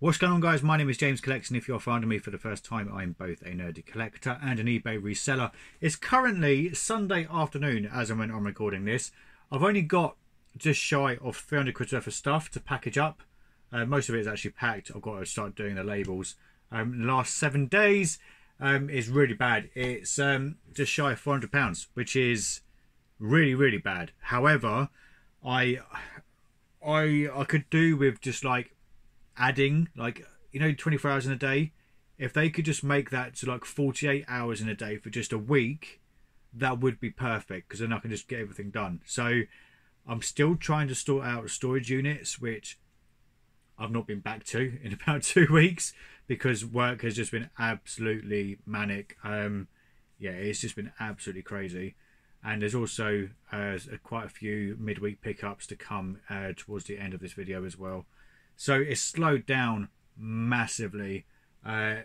What's going on guys, my name is James Collects. If you're finding me for the first time, I'm both a nerdy collector and an eBay reseller. It's currently Sunday afternoon as I'm, recording this. I've only got just shy of 300 quid worth of stuff to package up. Uh, most of it is actually packed. I've got to start doing the labels. Um, the last seven days um, is really bad. It's um, just shy of 400 pounds, which is really, really bad. However, I, I, I could do with just like adding like you know 24 hours in a day? If they could just make that to like 48 hours in a day for just a week that would be perfect because then i can just get everything done. So i'm still trying to sort out storage units which i've not been back to in about two weeks because work has just been absolutely manic. Um yeah it's just been absolutely crazy. And there's also uh, quite a few midweek pickups to come uh, towards the end of this video as well so it's slowed down massively. Uh,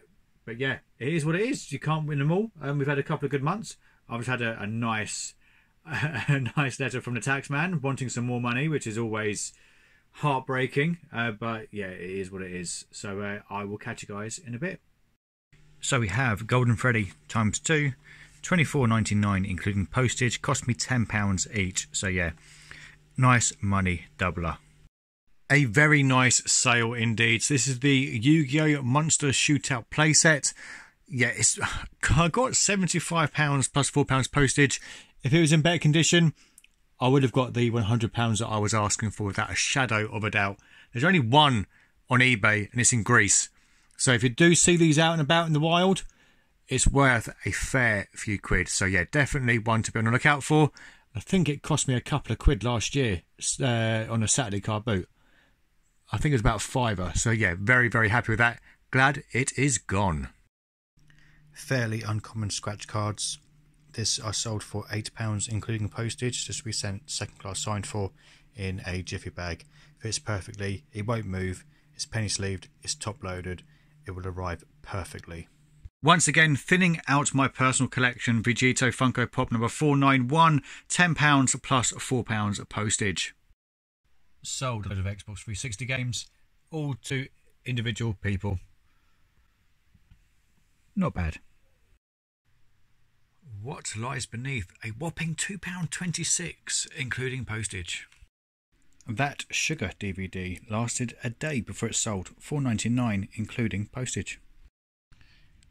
but yeah, it is what it is. You can't win them all. Um, we've had a couple of good months. I've just had a, a nice, a nice letter from the tax man wanting some more money, which is always heartbreaking. Uh, but yeah, it is what it is. So uh, I will catch you guys in a bit. So we have Golden Freddy times two, twenty four ninety nine including postage. Cost me ten pounds each. So yeah, nice money doubler. A very nice sale indeed. So this is the Yu-Gi-Oh! Monster Shootout playset. Yeah, it's I got £75 plus £4 postage. If it was in better condition, I would have got the £100 that I was asking for without a shadow of a doubt. There's only one on eBay and it's in Greece. So if you do see these out and about in the wild, it's worth a fair few quid. So yeah, definitely one to be on the lookout for. I think it cost me a couple of quid last year uh, on a Saturday car boot. I think it was about fiver. So yeah, very, very happy with that. Glad it is gone. Fairly uncommon scratch cards. This I sold for £8, including postage. This we sent second class signed for in a jiffy bag. Fits perfectly. It won't move. It's penny sleeved. It's top loaded. It will arrive perfectly. Once again, thinning out my personal collection, Vegito Funko Pop number 491, £10 plus £4 of postage sold a load of Xbox 360 games, all to individual people. Not bad. What lies beneath a whopping £2.26, including postage? That Sugar DVD lasted a day before it sold, four ninety nine, including postage.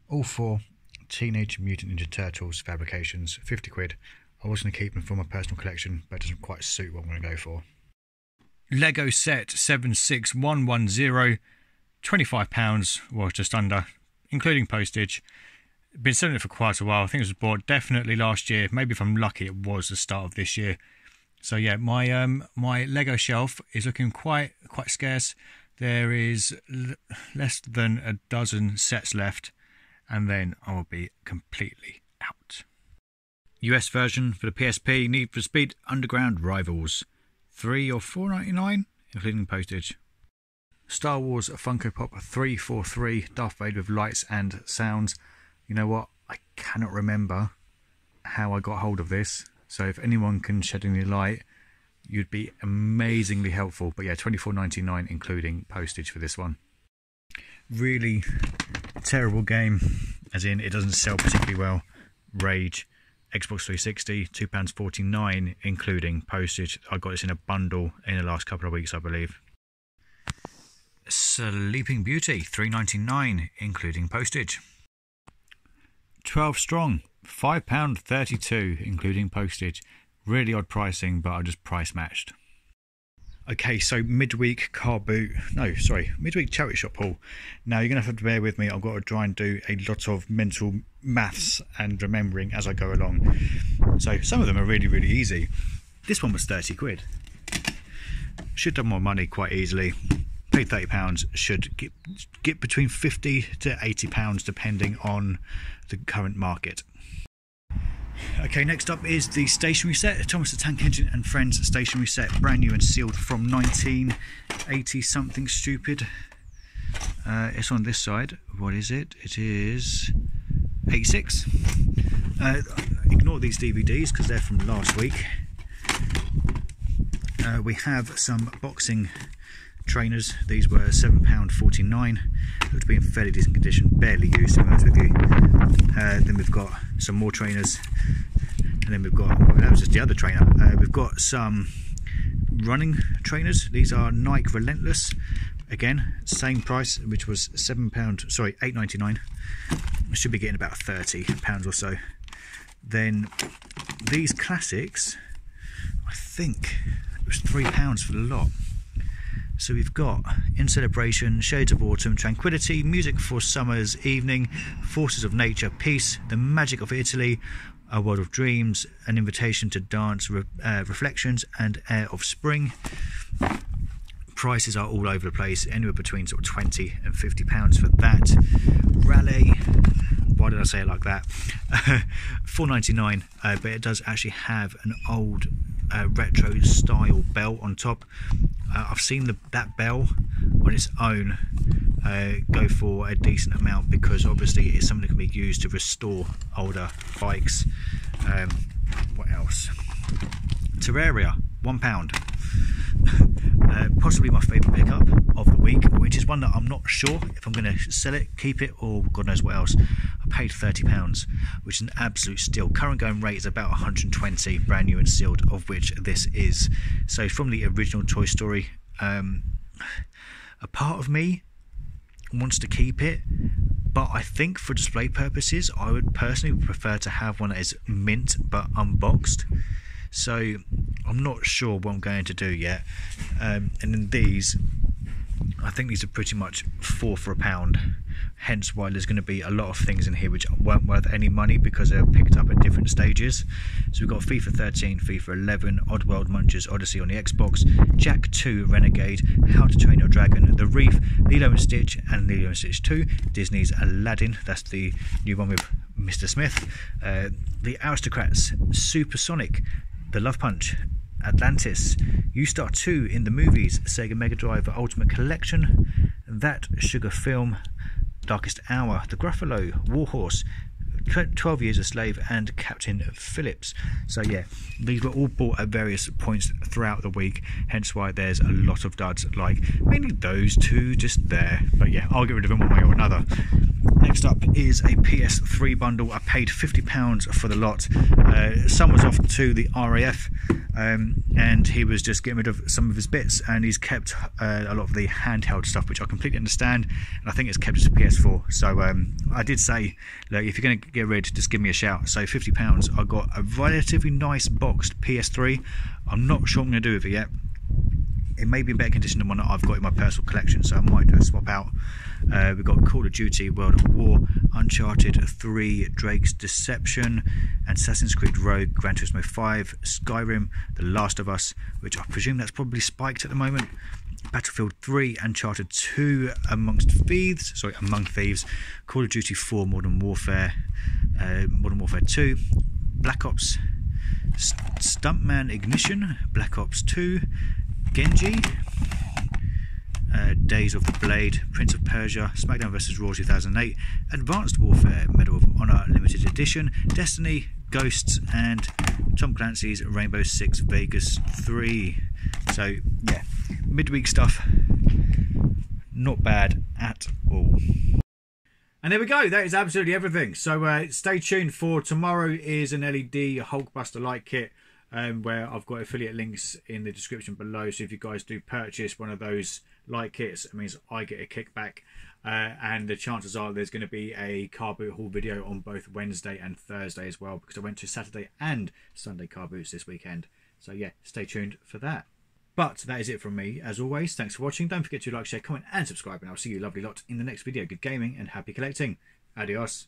All four Teenage Mutant Ninja Turtles fabrications, 50 quid. I was going to keep them for my personal collection, but it doesn't quite suit what I'm going to go for. Lego set 76110, £25, well, just under, including postage. Been selling it for quite a while. I think it was bought definitely last year. Maybe if I'm lucky, it was the start of this year. So yeah, my um my Lego shelf is looking quite quite scarce. There is less than a dozen sets left, and then I will be completely out. US version for the PSP Need for Speed Underground Rivals three or four ninety nine, including postage. Star Wars Funko Pop 343 Darth Vader with lights and sounds. You know what? I cannot remember how I got hold of this. So if anyone can shed any light, you'd be amazingly helpful. But yeah, twenty four ninety nine, including postage for this one. Really terrible game, as in it doesn't sell particularly well. Rage. Xbox 360, £2.49, including postage. I got this in a bundle in the last couple of weeks, I believe. Sleeping Beauty, £3.99, including postage. 12 strong, £5.32, including postage. Really odd pricing, but I just price matched. Okay, so midweek car boot, no, sorry, midweek charity shop haul. Now you're to have to bear with me. I've got to try and do a lot of mental maths and remembering as I go along. So some of them are really, really easy. This one was 30 quid. Should have more money quite easily. Paid 30 pounds, should get, get between 50 to 80 pounds depending on the current market. Okay, next up is the stationery set, Thomas the Tank Engine and Friends stationery set, brand new and sealed from 1980 something stupid. Uh, it's on this side. What is it? It is 86. Uh, ignore these DVDs because they're from last week. Uh, we have some boxing trainers. These were £7.49. Look to be in fairly decent condition, barely used to be honest with you. Uh, then we've got some more trainers. And then we've got, well, that was just the other trainer. Uh, we've got some running trainers. These are Nike Relentless. Again, same price, which was seven pound. Sorry, eight ninety nine. Should be getting about thirty pounds or so. Then these classics, I think it was three pounds for the lot. So we've got In Celebration, Shades of Autumn, Tranquility, Music for Summer's Evening, Forces of Nature, Peace, The Magic of Italy, A World of Dreams, An Invitation to Dance, Re- uh, Reflections, and Air of Spring. Prices are all over the place, anywhere between sort of 20 and 50 pounds for that. Raleigh, why did I say it like that? 4.99, uh, but it does actually have an old uh, retro style bell on top. Uh, I've seen the, that bell on its own uh, go for a decent amount because obviously it's something that can be used to restore older bikes. Um, what else? Terraria, one pound. Uh, possibly my favourite pickup of the week, which is one that I'm not sure if I'm going to sell it, keep it, or God knows what else. I paid £30, which is an absolute steal. Current going rate is about 120, brand new and sealed, of which this is. So, from the original Toy Story, um, a part of me wants to keep it, but I think for display purposes, I would personally prefer to have one that is mint but unboxed. So I'm not sure what I'm going to do yet. Um, and then these, I think these are pretty much four for a pound. Hence why there's going to be a lot of things in here which weren't worth any money because they're picked up at different stages. So we've got FIFA 13, FIFA 11, Oddworld Munch's Oddysee on the Xbox, Jak 2 Renegade, How to Train Your Dragon, The Reef, Lilo and Stitch, and Lilo and Stitch 2, Disney's Aladdin, that's the new one with Mr. Smith, uh, The Aristocats, Supersonic, The Love Punch, Atlantis, You Star 2 in the movies, Sega Mega Drive Ultimate Collection, That Sugar Film, Darkest Hour, The Gruffalo, Warhorse, 12 Years a Slave, and Captain Phillips. So, yeah, these were all bought at various points throughout the week, hence why there's a lot of duds, like mainly those two just there. But yeah, I'll get rid of them one way or another. Next up is a PS3 bundle. I paid £50 for the lot. Uh, some was off to the RAF, um, and he was just getting rid of some of his bits, and he's kept uh, a lot of the handheld stuff, which I completely understand, and I think it's kept as a PS4. So um, I did say, look, if you're going to get rid, just give me a shout. So £50, I got a relatively nice boxed PS3. I'm not sure what I'm going to do with it yet it may be in better condition than one that I've got in my personal collection, so I might do a swap out. Uh, we've got Call of Duty, World of War, Uncharted 3, Drake's Deception, Assassin's Creed Rogue, Gran Turismo 5, Skyrim, The Last of Us, which I presume that's probably spiked at the moment. Battlefield 3, Uncharted 2, Amongst Thieves, sorry, Among Thieves, Call of Duty 4, Modern Warfare, uh, Modern Warfare 2, Black Ops, Stuntman Ignition, Black Ops 2, Genji, uh, Days of the Blade, Prince of Persia, SmackDown vs. Raw 2008, Advanced Warfare, Medal of Honor Limited Edition, Destiny, Ghosts, and Tom Clancy's Rainbow Six Vegas 3. So, yeah, midweek stuff, not bad at all. And there we go. That is absolutely everything. So uh, stay tuned for tomorrow is an LED Hulkbuster light kit um, where I've got affiliate links in the description below. So if you guys do purchase one of those light kits, it means I get a kickback. Uh, and the chances are there's going to be a car boot haul video on both Wednesday and Thursday as well because I went to Saturday and Sunday car boots this weekend. So yeah, stay tuned for that. But that is it from me. As always, thanks for watching. Don't forget to like, share, comment and subscribe. And I'll see you lovely lot in the next video. Good gaming and happy collecting. Adios.